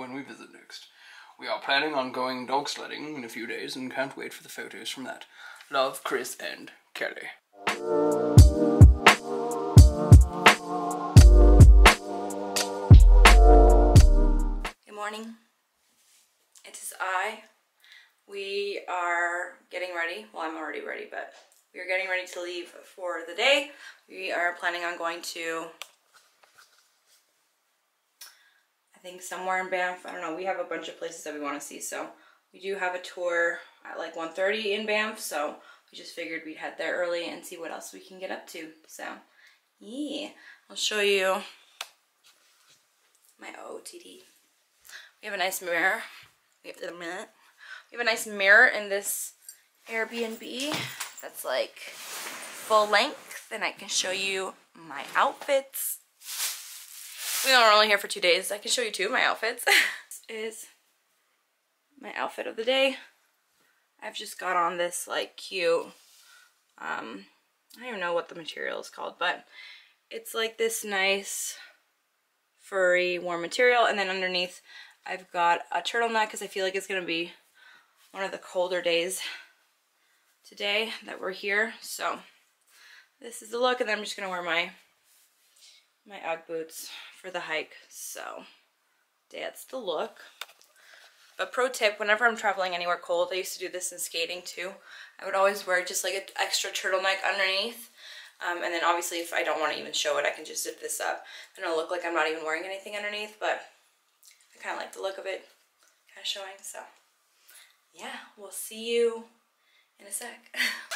when we visit next. We are planning on going dog sledding in a few days and can't wait for the photos from that. Love, Chris and Kelly. Good morning. It is I. We are getting ready. Well, I'm already ready, but we are getting ready to leave for the day. We are planning on going to, I think somewhere in Banff. I don't know. We have a bunch of places that we want to see. So we do have a tour at like 1.30 in Banff. So we just figured we'd head there early and see what else we can get up to. So yeah, I'll show you my OOTD. We have a nice mirror. We have, we have a nice mirror in this Airbnb that's like full length and I can show you my outfits. We are only here for two days. I can show you two of my outfits. this is my outfit of the day. I've just got on this like cute, um, I don't know what the material is called, but it's like this nice furry warm material and then underneath I've got a turtleneck because I feel like it's going to be one of the colder days today that we're here. So this is the look and then I'm just going to wear my my Ugg boots for the hike. So that's the look. But pro tip, whenever I'm traveling anywhere cold, I used to do this in skating too. I would always wear just like an extra turtleneck underneath. Um, and then obviously if I don't want to even show it, I can just zip this up. And it'll look like I'm not even wearing anything underneath, but I kind of like the look of it kind of showing. So yeah, we'll see you in a sec.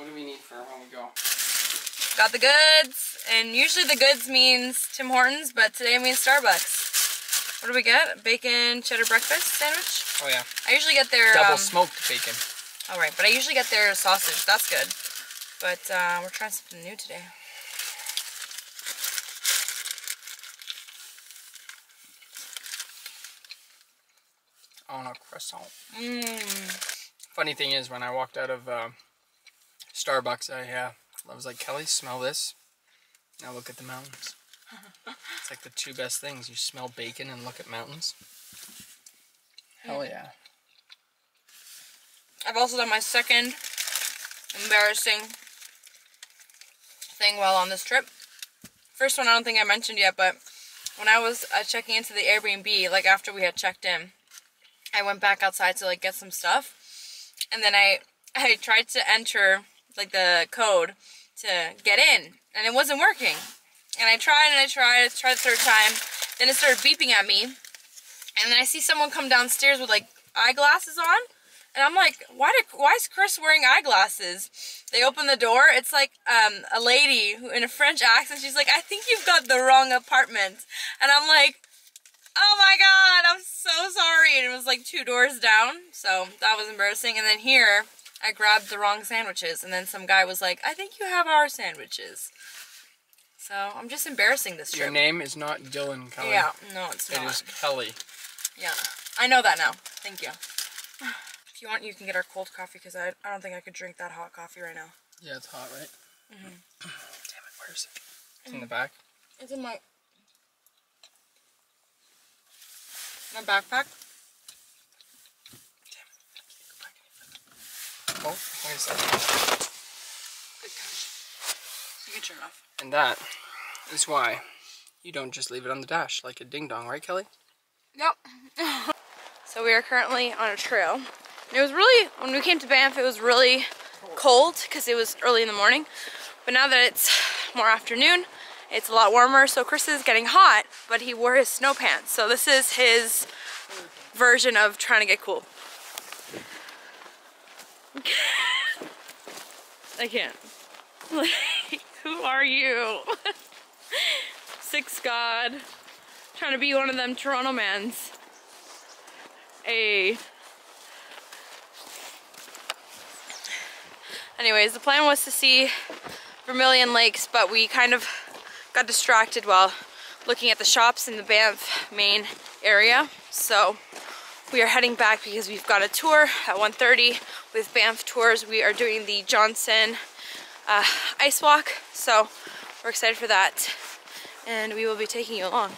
what do we need for when we go? Got the goods, and usually the goods means Tim Hortons, but today it means Starbucks. What do we get? Bacon cheddar breakfast sandwich? Oh yeah. I usually get their Double um, smoked bacon. All right, but I usually get their sausage. That's good. But uh, we're trying something new today. On a croissant. Mmm. Funny thing is, when I walked out of uh, Starbucks, I, yeah. I was like, Kelly, smell this. Now look at the mountains. it's like the two best things. You smell bacon and look at mountains. Hell yeah. I've also done my second embarrassing thing while on this trip. First one I don't think I mentioned yet, but when I was uh, checking into the Airbnb, like after we had checked in, I went back outside to like get some stuff. And then I I tried to enter like the code to get in and it wasn't working. And I tried and I tried, I tried the third time. Then it started beeping at me. And then I see someone come downstairs with like eyeglasses on. And I'm like, why did why is Chris wearing eyeglasses? They open the door. It's like um, a lady who in a French accent. She's like, I think you've got the wrong apartment. And I'm like, oh my god, I'm so sorry. And it was like two doors down. So that was embarrassing. And then here, I grabbed the wrong sandwiches. And then some guy was like, I think you have our sandwiches. So I'm just embarrassing this trip. Your name is not Dylan Kelly. Yeah, no, it's not. is Kelly. Yeah, I know that now. Thank you. If you want, you can get our cold coffee because I, I don't think I could drink that hot coffee right now. Yeah, it's hot, right? Mm-hmm. Damn it, where is it? It's in the back. It's in my my backpack. Oh, wait a second. Good catch. You can turn off. And that is why you don't just leave it on the dash like a ding dong, right, Kelly? Yep. so we are currently on a trail. And it was really, when we came to Banff, it was really cold because it was early in the morning. But now that it's more afternoon, it's a lot warmer. So Chris is getting hot, but he wore his snow pants. So this is his version of trying to get cool. I can't. Like, who are you? Six God. Trying to be one of them Toronto mans. A. Anyways, the plan was to see Vermilion Lakes, but we kind of got distracted while looking at the shops in the Banff main area. So we are heading back because we've got a tour at 1.30 with Banff Tours. We are doing the Johnson uh, Ice Walk, so we're excited for that. And we will be taking you along,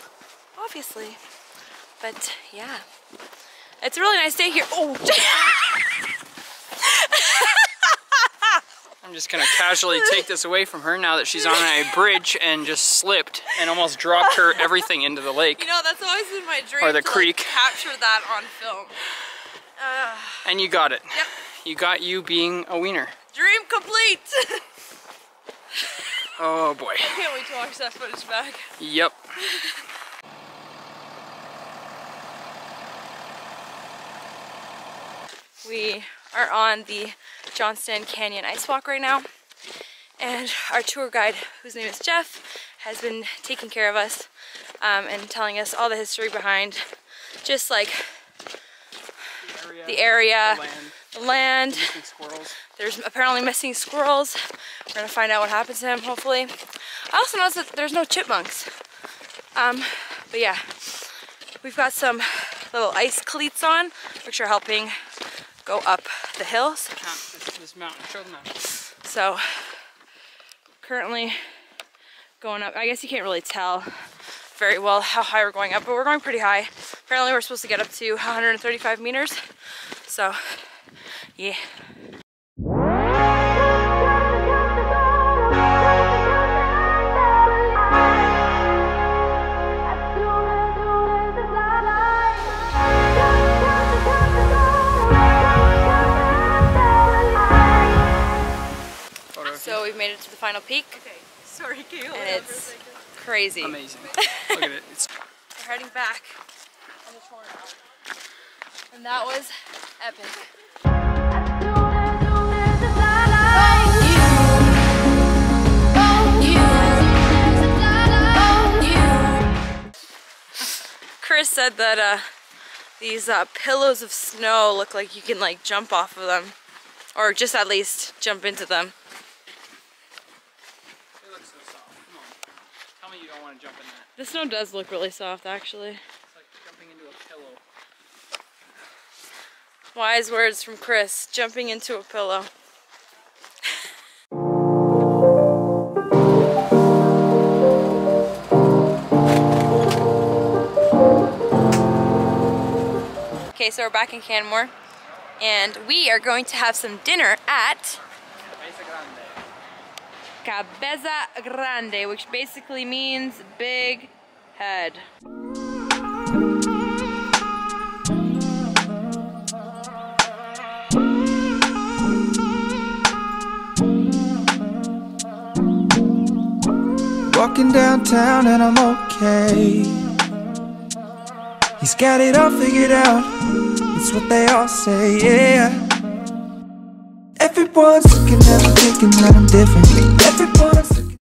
obviously. But yeah, it's a really nice day here. Oh, I'm just gonna casually take this away from her now that she's on a bridge and just slipped and almost dropped her everything into the lake. You know, that's always been my dream Or the to, creek. Like, capture that on film. Uh, And you got it. yep, You got you being a wiener. dream complete. Oh boy. Can't wait to watch that footage back. Yep. We are on the Johnston Canyon Ice Walk right now. And our tour guide, whose name is Jeff, has been taking care of us um, and telling us all the history behind just like the area, land, the land. missing squirrels. There's apparently missing squirrels. We're gonna find out what happened to them, hopefully. I also noticed that there's no chipmunks. Um, but yeah, we've got some little ice cleats on, which are helping go up the hills. This, this mountain. Show them. So currently going up. I guess you can't really tell very well how high we're going up, but we're going pretty high. Apparently we're supposed to get up to 135 meters. So yeah. So we've made it to the final peak Okay, Sorry, Kayla. and it's crazy. amazing. Look at it. It's We're heading back on the tour now. And that was epic. Chris said that uh, these uh, pillows of snow look like you can like jump off of them. Or just at least jump into them. It looks so soft. Come on. Tell me you don't want to jump in that. The snow does look really soft actually. It's like jumping into a pillow. Wise words from Chris, jumping into a pillow. Okay, so we're back in Canmore, and we are going to have some dinner at Cabeza Grande, which basically means big head. Walking downtown and I'm okay. He's got it all figured out. It's what they all say, yeah. Everyone's looking at me thinking that I'm different. Everybody